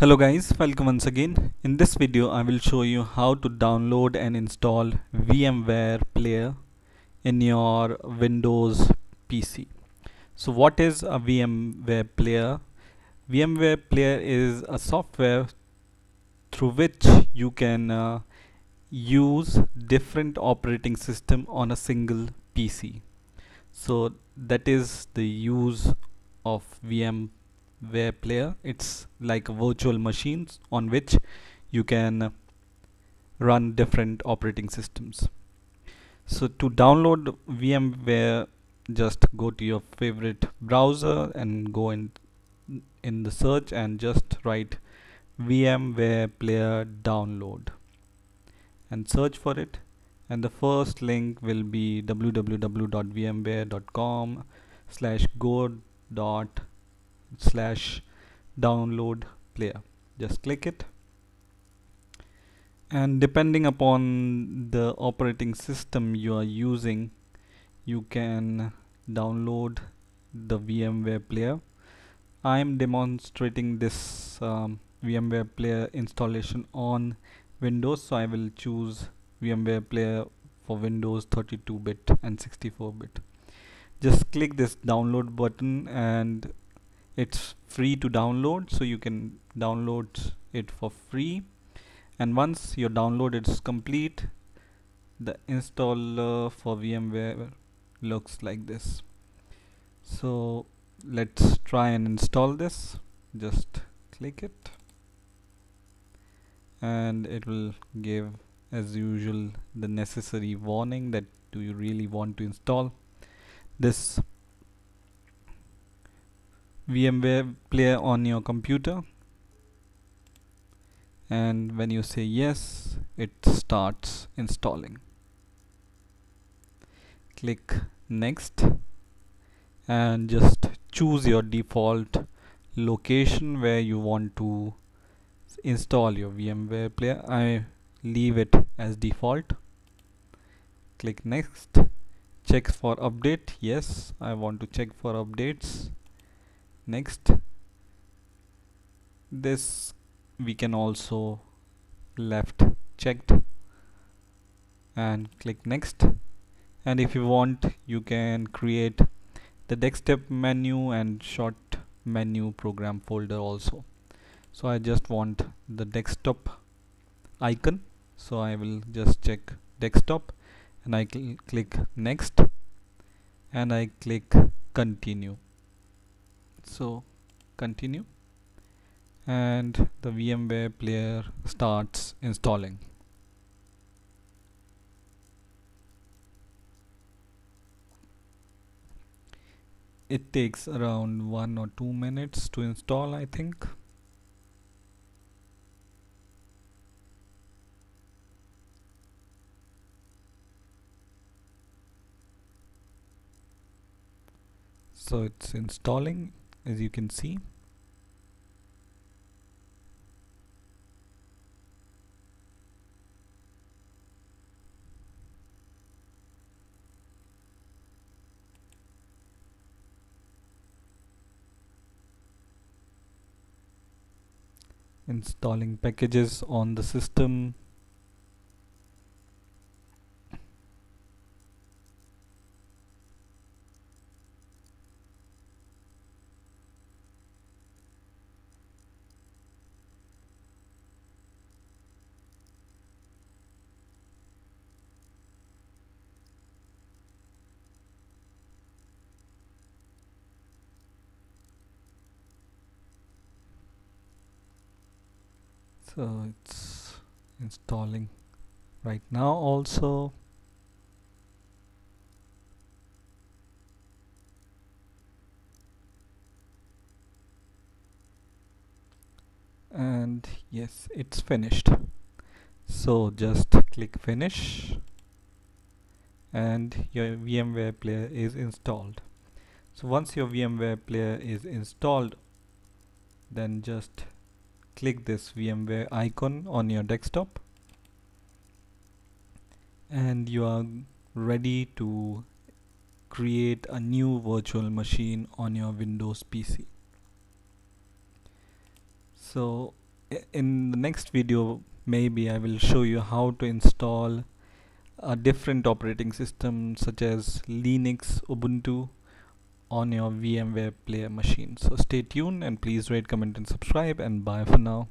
Hello guys, welcome once again. In this video I will show you how to download and install VMware Player in your Windows PC. So what is a VMware Player? VMware Player is a software through which you can uh, use different operating system on a single PC. So that is the use of VM where player it's like virtual machines on which you can run different operating systems. So to download VMware just go to your favorite browser and go in in the search and just write VMware player download and search for it. And the first link will be www.vmware.com slash go dot slash download player. Just click it. And depending upon the operating system you are using you can download the VMware player. I'm demonstrating this um, VMware player installation on Windows so I will choose VMware player for Windows 32-bit and 64-bit just click this download button and it's free to download so you can download it for free. And once your download is complete the installer for VMware looks like this. So let's try and install this. Just click it. And it will give as usual the necessary warning that do you really want to install this VMware player on your computer. And when you say yes it starts installing. Click next and just choose your default location where you want to install your VMware player. I leave it as default. Click next. Check for update. Yes I want to check for updates next this we can also left checked and click next. And if you want you can create the desktop menu and short menu program folder also. So I just want the desktop icon. So I will just check desktop and I cl click next and I click continue so continue. And the VMware player starts installing. It takes around one or two minutes to install I think. So it's installing as you can see. Installing packages on the system so it's installing right now also. And yes it's finished. So just click finish. And your VMware player is installed. So once your VMware player is installed then just click this VMware icon on your desktop. And you are ready to create a new virtual machine on your Windows PC so in the next video maybe I will show you how to install a different operating system such as Linux Ubuntu on your VMware player machine. So stay tuned and please rate comment and subscribe and bye for now